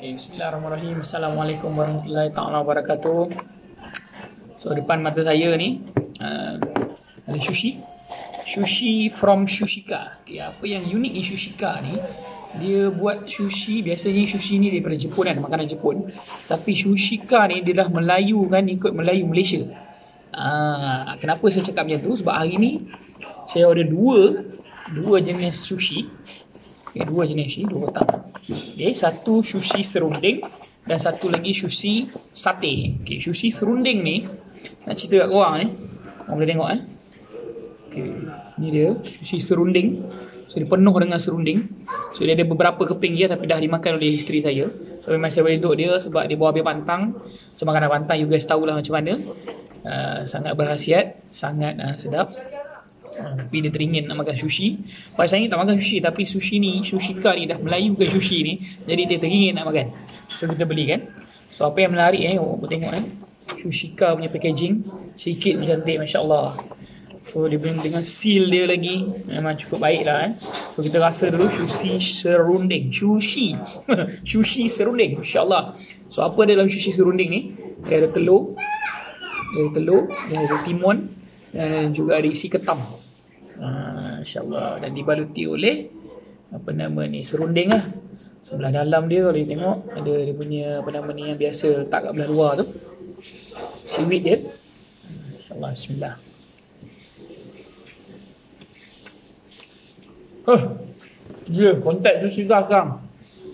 Okay, Bismillahirrahmanirrahim. Assalamualaikum warahmatullahi taala wabarakatuh. So depan mata saya ni uh, ada sushi. Sushi from Shushika. Okay, apa yang unik di Shushika ni dia buat sushi biasanya sushi ni daripada Jepun kan makanan Jepun tapi Shushika ni dia dah Melayu kan ikut Melayu Malaysia uh, kenapa saya cakap macam tu sebab hari ni saya order dua dua jenis sushi Okay, dua jenis sushi, dua kotak. Okay, satu sushi serunding dan satu lagi sushi sate. Okay, sushi serunding ni nak cerita kat korang eh. Korang boleh tengok eh. Okay, ni dia sushi serunding. So dia penuh dengan serunding. So dia ada beberapa keping je tapi dah dimakan oleh isteri saya. So memang saya boleh duduk dia sebab dia bawa habis pantang. So makanan pantang you guys tahulah macam mana. Uh, sangat berhasiat, sangat uh, sedap. Tapi dia teringin nak makan sushi. Pada saya tak makan sushi Tapi sushi ni Sushika ni dah Melayu ke sushi ni Jadi dia teringin nak makan. So kita beli kan. So apa yang menarik eh oh, Tengok eh. Sushika punya packaging Sikit pun cantik Masya Allah So dia punya dengan seal dia lagi Memang cukup baik lah eh. So kita rasa dulu Sushi serunding. Sushi. Sushi serunding Masya Allah So apa dalam sushi serunding ni? Dia ada telur Dia ada telur Dia ada timun dan juga ada isi ketam Ha, InsyaAllah Dan dibaluti oleh Apa nama ni Serunding lah Sebelah dalam dia kalau dia tengok Ada dia punya Apa nama ni Yang biasa letak kat belah luar tu Seaweed dia InsyaAllah Bismillah Huh. Ya, kontak tu sudah sekarang.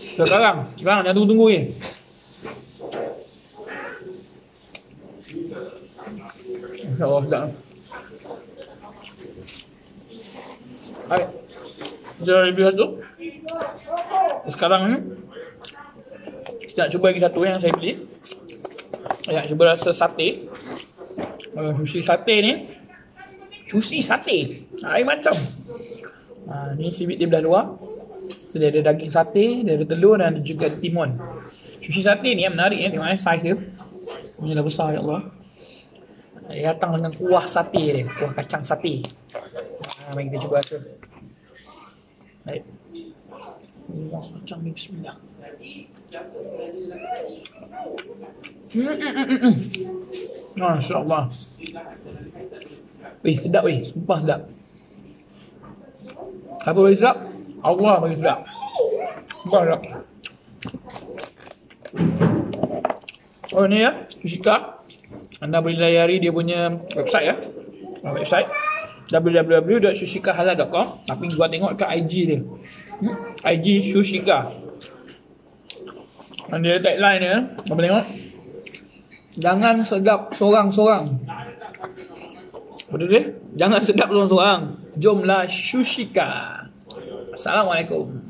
Sekarang, sekarang jangan tunggu-tunggu ni. InsyaAllah, sedap. Hai. Kita review satu. Sekarang ni kita nak cuba lagi satu yang saya beli. Saya nak cuba rasa sate. Uh, sushi sate ni. Sushi sate. Lain macam. Ha, ni sibit dia belah luar. So dia ada daging sate, dia ada telur dan juga ada timun. Sushi sate ni yang menarik ya. Tengok eh, saiz dia. Punya dah besar ya Allah. Dia datang dengan kuah sate dia. Kuah kacang sate. Mari kita cuba rasa. Baik. Allah macam ni bismillah. Hmm, hmm, hmm, hmm. Masya Allah. Weh, sedap weh. Sumpah sedap. Apa bagi sedap? Allah bagi sedap. Sumpah sedap. Oh ni ya, Sushika. Anda boleh layari dia punya website ya. Website www.sushikahalal.com Tapi gua tengok kat IG dia. Hmm? IG Sushika. Dan dia tagline dia Kau tengok? Jangan sedap seorang-seorang Betul dia? Jangan sedap seorang-seorang Jomlah Sushika. Assalamualaikum